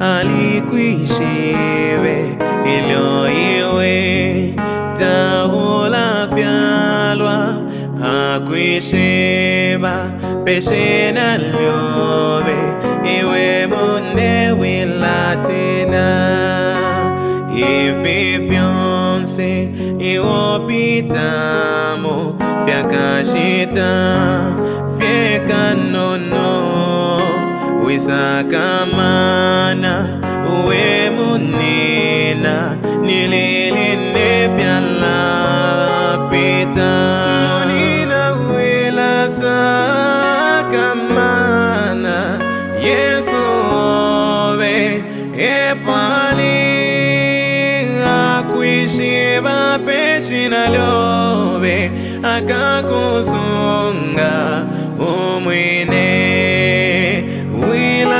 alikwishiwe ilyo iwe tahula pyalwa akwisheba peshena lyobe iwe monde wilatina ivi vyonse iwopitamo vyakashita vyekanono wisakamana uwe munina nililine vyalapita munina wilasakamana yesu owe epali akwishiba peshina lyobe akakusunga umwine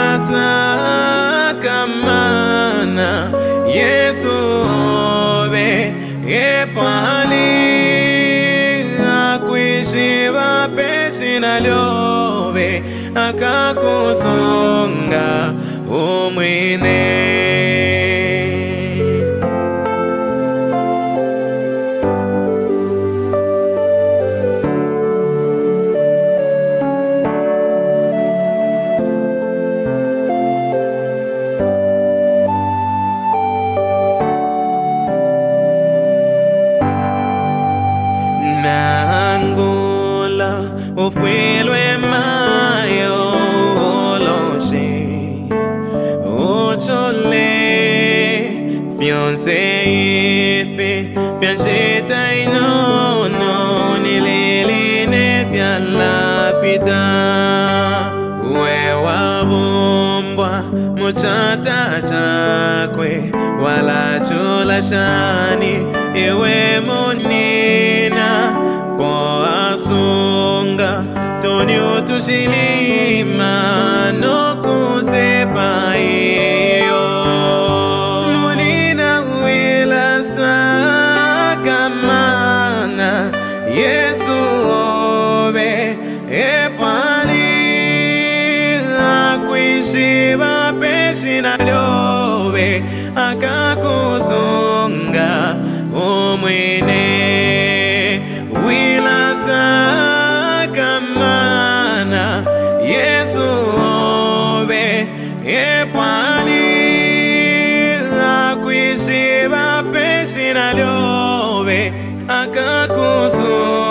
wilasakamana yesu obe epali akwishiba peshina lyobe akakusunga umwine Nangula ufwilwe mayo oloshe Ochole Fiance ife Fianceta inono Nililine fialapita Wewa bumbwa Muchata chakwe Wala chula shani Iwe monina Tonyo tushilima No kusepa iyo Munina wila sakamana Yesu obe Epani Akwishiba peshina lyobe Akakusunga umwine akakusunga